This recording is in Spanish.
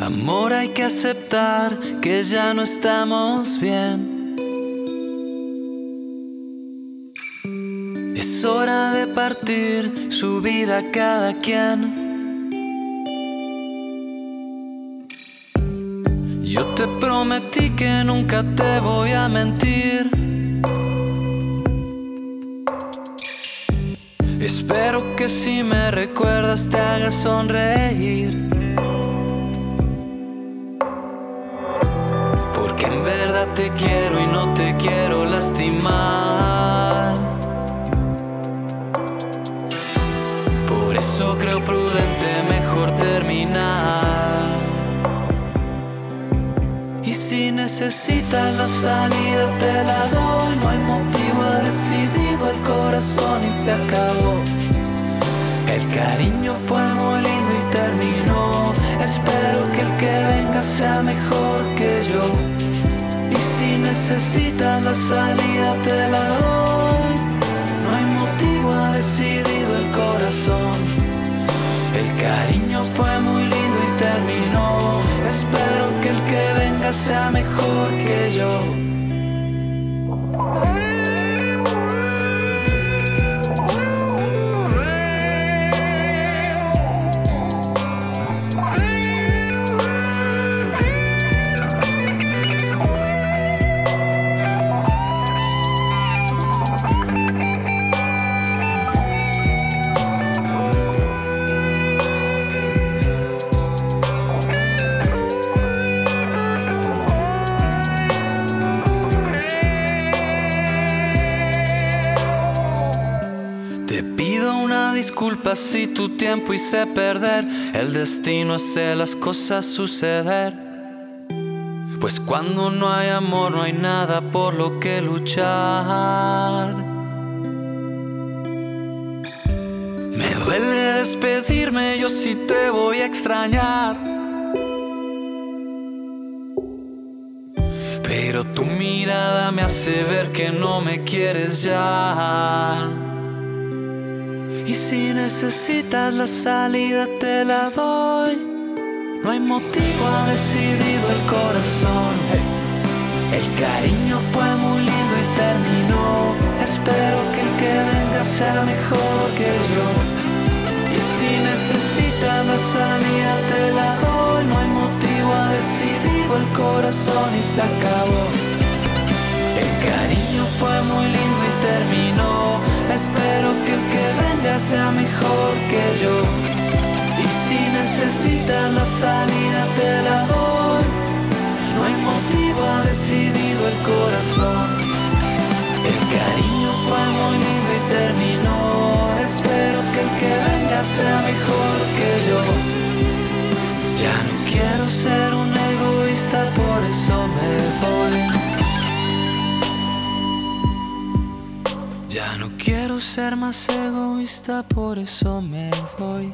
Amor, hay que aceptar que ya no estamos bien. Es hora de partir su vida cada quien. Yo te prometí que nunca te voy a mentir. Espero que si me recuerdas te haga sonreír. quiero y no te Y si necesitas la salida te la doy. No hay motivo, ha decidido el corazón y se acabó. El cariño fue muy lindo y terminó. Espero que el que venga sea mejor que yo necesitas la salida, te la disculpa si tu tiempo hice perder. El destino hace las cosas suceder. Pues cuando no hay amor no hay nada por lo que luchar. Me duele despedirme, yo sí te voy a extrañar. Pero tu mirada me hace ver que no me quieres ya. Y si necesitas la salida te la doy. No hay motivo, ha decidido el corazón. El cariño fue muy lindo y terminó. Espero que el que venga sea mejor que yo. Y si necesitas la salida te la doy. No hay motivo, ha decidido el corazón y se acabó. El cariño fue muy lindo sea mejor que yo. Y si necesitas la salida te la doy. No hay motivo, ha decidido el corazón. El cariño fue muy lindo y terminó. Espero que el que venga sea mejor que yo. Ya no quiero ser un egoísta, por eso me voy. No quiero ser más egoísta, por eso me voy.